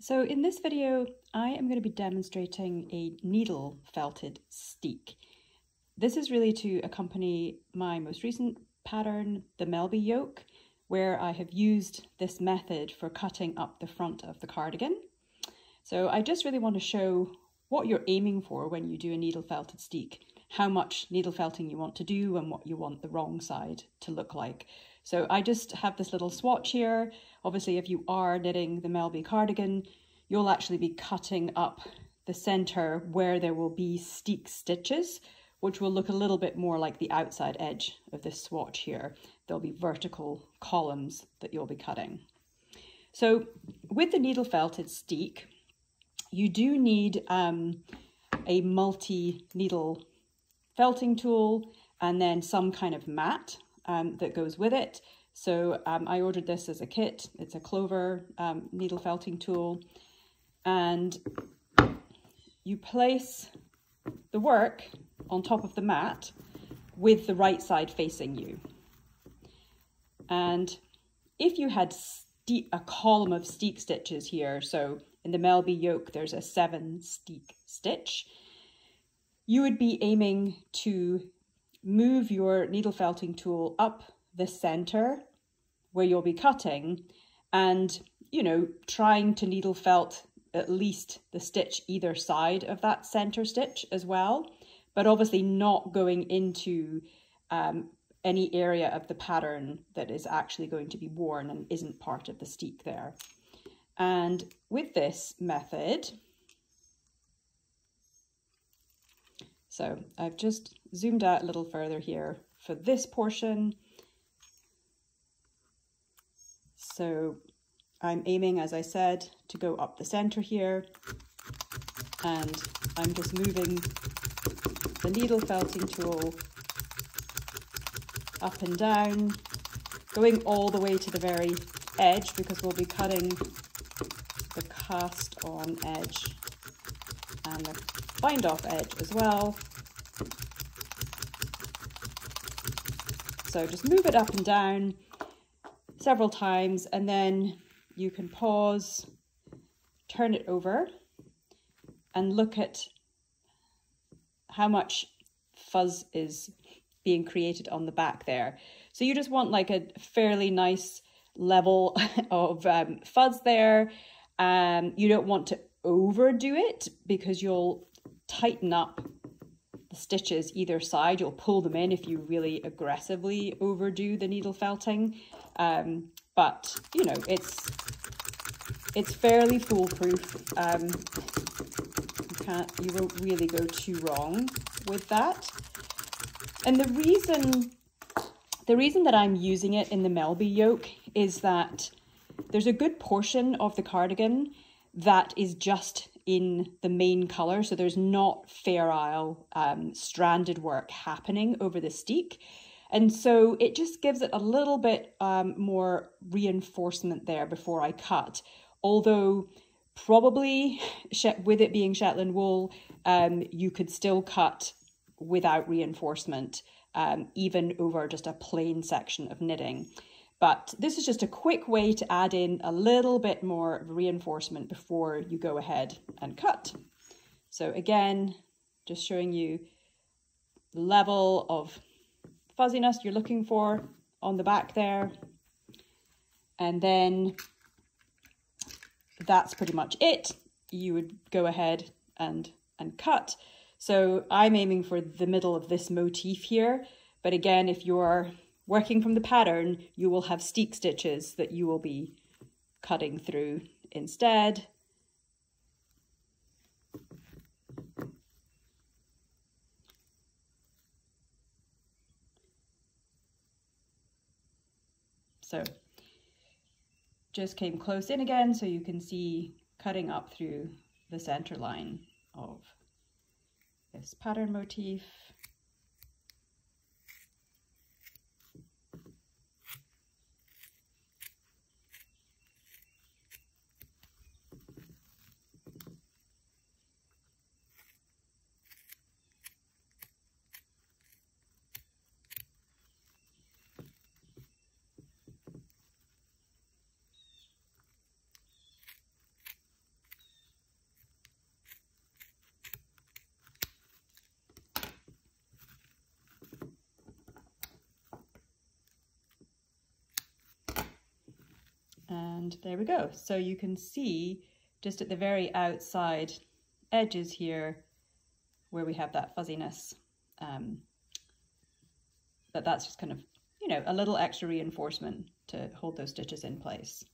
So in this video, I am going to be demonstrating a needle felted steek. This is really to accompany my most recent pattern, the Melby yoke, where I have used this method for cutting up the front of the cardigan. So I just really want to show what you're aiming for when you do a needle felted steek, how much needle felting you want to do and what you want the wrong side to look like. So I just have this little swatch here. Obviously, if you are knitting the Melby cardigan, you'll actually be cutting up the center where there will be steek stitches, which will look a little bit more like the outside edge of this swatch here. There'll be vertical columns that you'll be cutting. So with the needle felted steek, you do need um, a multi-needle felting tool and then some kind of mat um, that goes with it. So um, I ordered this as a kit. It's a clover um, needle felting tool. And you place the work on top of the mat with the right side facing you. And if you had a column of steek stitches here, so in the Melby yoke there's a seven steek stitch, you would be aiming to move your needle felting tool up the center where you'll be cutting and, you know, trying to needle felt at least the stitch either side of that center stitch as well, but obviously not going into um, any area of the pattern that is actually going to be worn and isn't part of the steek there. And with this method, So I've just zoomed out a little further here for this portion. So I'm aiming, as I said, to go up the center here. And I'm just moving the needle felting tool up and down, going all the way to the very edge because we'll be cutting the cast on edge and the bind off edge as well. So just move it up and down several times and then you can pause, turn it over and look at how much fuzz is being created on the back there. So you just want like a fairly nice level of um, fuzz there. Um, you don't want to overdo it because you'll tighten up the stitches either side. You'll pull them in if you really aggressively overdo the needle felting. Um, but, you know, it's it's fairly foolproof. Um, you can't, you won't really go too wrong with that. And the reason, the reason that I'm using it in the Melby yoke is that there's a good portion of the cardigan that is just in the main colour. So there's not Fair Isle um, stranded work happening over the steek. And so it just gives it a little bit um, more reinforcement there before I cut. Although probably with it being Shetland wool, um, you could still cut without reinforcement, um, even over just a plain section of knitting. But this is just a quick way to add in a little bit more reinforcement before you go ahead and cut. So again, just showing you the level of fuzziness you're looking for on the back there. And then that's pretty much it. You would go ahead and, and cut. So I'm aiming for the middle of this motif here. But again, if you're working from the pattern, you will have steek stitches that you will be cutting through instead. So just came close in again so you can see cutting up through the center line of this pattern motif. And there we go. So you can see just at the very outside edges here where we have that fuzziness um, that that's just kind of you know a little extra reinforcement to hold those stitches in place